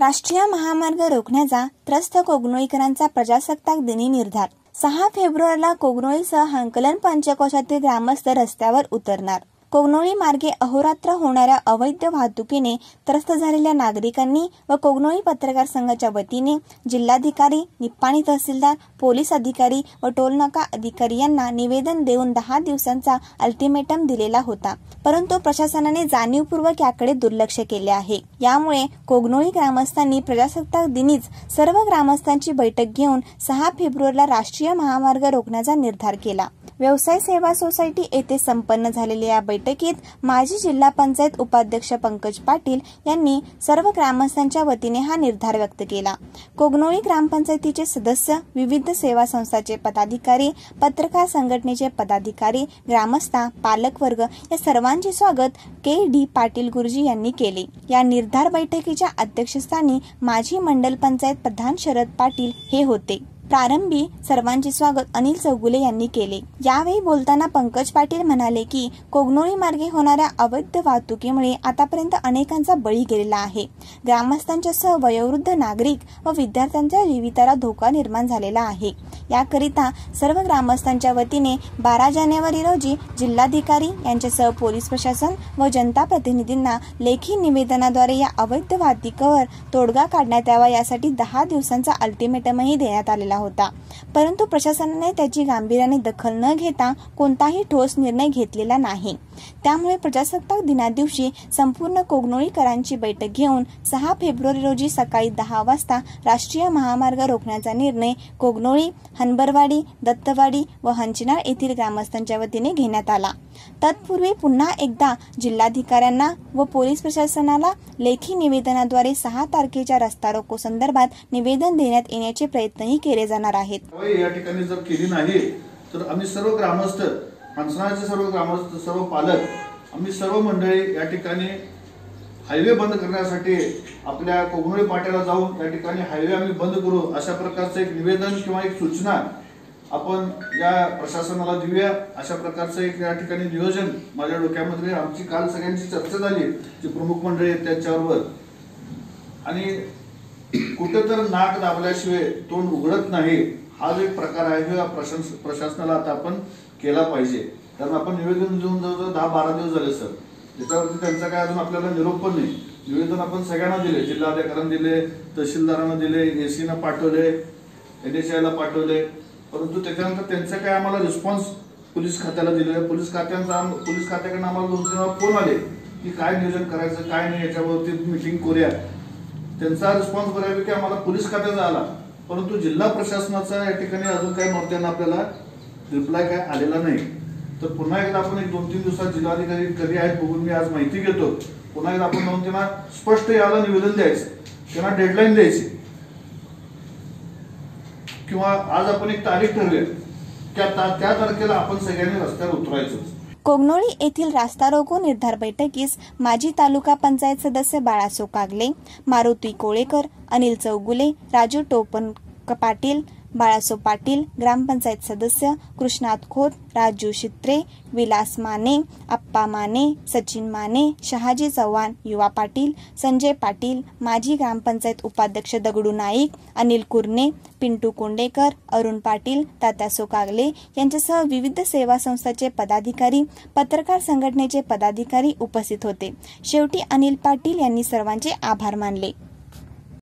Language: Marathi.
राष्ट्रीय महामार्ग रोखण्याचा त्रस्त कोगनोईकरांचा प्रजासत्ताक दिनी निर्धार. सहा फेब्रुवारीला कोगनोईसह हांकलन पंचकोशातील ग्रामस्थ रस्त्यावर उतरणार. कोगनोळी मार्गे अहोरात्र होणाऱ्या अवैध वाहतुकीने त्रस्त झालेल्या नागरिकांनी व कोगनोळी पत्रकार संघाच्या वतीने जिल्हाधिकारी निप्पाणी तहसीलदार पोलीस अधिकारी व टोलनाका अधिकारी यांना निवेदन देऊन दहा दिवसांचा अल्टिमेटम दिलेला होता. परंतु प्रशासनाने जाणीवपूर्वक याकडे दुर्लक्ष केले आहे. यामुळे कोगनोळी ग्रामस्थांनी प्रजासत्ताक दिनीच सर्व ग्रामस्थांची बैठक घेऊन सहा फेब्रुवारीला राष्ट्रीय महामार्ग रोखण्याचा निर्धार केला. व्यवसाय सेवा सोसायटी येथे संपन्न झालेल्या या बैठकीत माजी जिल्हा पंचायत उपाध्यक्ष पंकज पाटील यांनी सर्व ग्रामस्थांच्या वतीने हा निर्धार व्यक्त केला. कोगनोळी ग्रामपंचायतीचे सदस्य विविध सेवा संस्थाचे पदाधिकारी पत्रकार संघटनेचे पदाधिकारी ग्रामस्था पालकवर्ग या सर्वांचे स्वागत के डी पाटील गुरुजी यांनी केले. या निर्धार बैठकीच्या अध्यक्षस्थानी माजी मंडल पंचायत प्रधान शरद पाटील हे होते. प्रारंभी सर्वांचे स्वागत अनिल चौगुले यांनी केले. यावेळी बोलताना पंकज पाटील म्हणाले की कोगनोळी मार्गे होणाऱ्या अवैध वाहतुकीमुळे आतापर्यंत अनेकांचा बळी गेलेला आहे. ग्रामस्थांच्या सह वयोवृद्ध नागरिक व विद्यार्थ्यांच्या जीविताला धोका निर्माण झालेला आहे. याकरिता सर्व ग्रामस्थांच्या वतीने बारा जानेवारी रोजी जिल्हाधिकारी यांच्यासह पोलीस प्रशासन व जनता प्रतिनिधींना लेखी निवेदनाद्वारे या अवैध वाहतुकीवर तोडगा काढण्यात यावा यासाठी दहा दिवसांचा अल्टिमेटमही देण्यात आलेला होता. परंतु प्रशासनाने त्याची गांभीर्याने दखल न घेता कोणताही ठोस निर्णय घेतलेला नाही. त्यामुळे प्रजासत्ताक दिनादिवशी संपूर्ण कोगनोळीकरांची बैठक घेऊन सहा फेब्रुवारी रोजी सकाळी दहा वाजता राष्ट्रीय महामार्ग रोखण्याचा निर्णय कोगनोळी हनबरवाडी दत्तवाडी व हंचिनाळ येथील ग्रामस्थांच्या वतीने घेण्यात आला. तत्पूर्वी पुन्हा एकदा जिल्हाधिकाऱ्यांना व पोलीस प्रशासनाला लेखी निवेदनाद्वारे सहा तारखेच्या रस्ता रोको संदर्भात निवेदन देण्यात येण्याचे प्रयत्नही केले जाणार आहेत. या ठिकाणी जर केली नाही तर आम्ही सर्व ग्रामस्थ हंसनाचे सर्व ग्रामस्थ सर्व पालक आम्ही सर्व मंडळी या ठिकाणी हायवे बंद करण्यासाठी आपल्या कोगनोळी पाट्याला जाऊन या ठिकाणी हायवे आम्ही बंद करू अशा प्रकारचं एक निवेदन किंवा एक सूचना आपण या प्रशासनाला देऊया. अशा प्रकारचं एक या ठिकाणी नियोजन माझ्या डोक्यामध्ये आमची काल सगळ्यांची चर्चा झाली जी प्रमुख मंडळी आहेत त्यांच्याबरोबर. आणि कुठे तर नाक दाबल्याशिवाय तोंड उघडत नाही हा जो एक प्रकार आहे जो प्रशासनाला आता आपण केला पाहिजे. कारण आपण निवेदन देऊन जवळजवळ दहा बारा दिवस झाले सर. त्याच्यावरती त्यांचा काय अजून आपल्याला निरोप पण नाही. निवेदन आपण सगळ्यांना दिले. जिल्हाधिकाऱ्यांना दिले तहसीलदारांना दिले एसीना पाठवले एन एच आयला पाठवले. परंतु त्याच्यानंतर त्यांचा काय आम्हाला रिस्पॉन्स पोलीस खात्याला दिले? पोलीस खात्यांचा पोलीस खात्याकडनं आम्हाला दोन तीन फोन आले की काय नियोजन करायचं काय नाही याच्यावरती मिटिंग करूया. त्यांचा रिस्पॉन्स बऱ्यापैकी आम्हाला पोलीस खात्याचा आला. परंतु जिल्हा प्रशासनाचा या ठिकाणी अजून काही मोर्चांना आपल्याला रिप्लाय काय आलेला नाही. तर पुन्हा एकदा आपण एक दोन तीन दिवसात जिल्हाधिकारी कधी आहेत बघून मी आज माहिती घेतो. पुन्हा एकदा आपण जाऊन त्यांना स्पष्ट याला निवेदन द्यायचं. त्यांना डेडलाईन द्यायची. किंवा आज आपण एक तारीख ठरवूया. त्या तारखेला आपण सगळ्यांनी रस्त्यावर उतरायचं कोगनोळी येथील रास्ता रोको निर्धार बैठकीस माजी तालुका पंचायत सदस्य बाळासो कागले मारुती कोळेकर अनिल चौगुले राजू टोपन पाटील बाळासो पाटील ग्रामपंचायत सदस्य कृष्णात खोत राजू शित्रे विलास माने अप्पा माने सचिन माने शहाजी चव्हाण युवा पाटील संजय पाटील माजी ग्रामपंचायत उपाध्यक्ष दगडू नाईक अनिल कुर्ने पिंटू कोंडेकर अरुण पाटील तात्यासो कागले यांच्यासह विविध सेवा संस्थाचे पदाधिकारी पत्रकार संघटनेचे पदाधिकारी उपस्थित होते. शेवटी अनिल पाटील यांनी सर्वांचे आभार मानले.